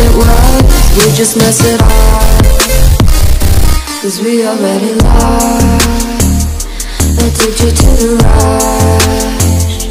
it was, we just mess it up. Cause we already lost. Addicted to the rush.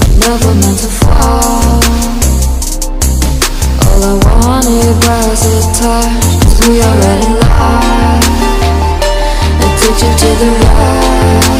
I never meant to fall. All I wanted was a touch. Cause we already lost. Addicted to the rush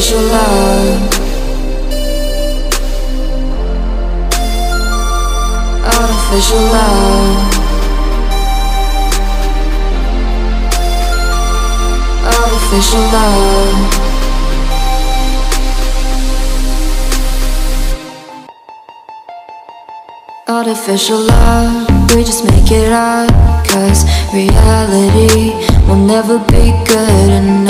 Artificial love. Artificial love. Artificial love. Artificial love, we just make it up Cause reality will never be good enough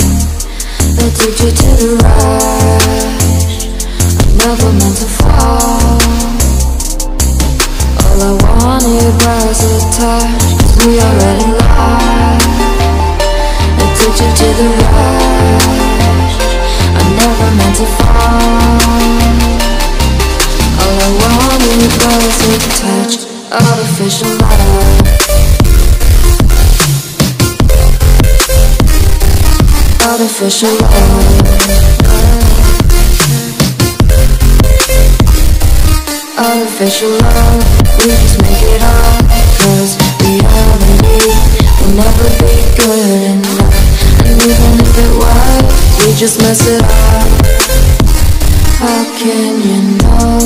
Addicted to the rush? I never meant to fall. All I wanted was a touch. Cause we already lost. Addicted to the I never meant to fall. All I wanted was a touch. Artificial Artificial love. Artificial love We just make it up Cause will never be good enough. And even if it was, we just mess it up. How can you know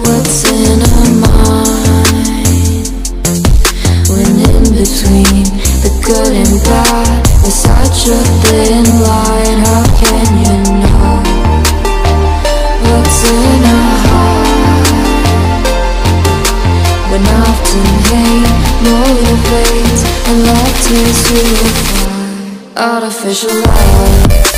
what's in our mind? When in between the good and bad There's such a thin line How can you know what's in our often hate And Artificial love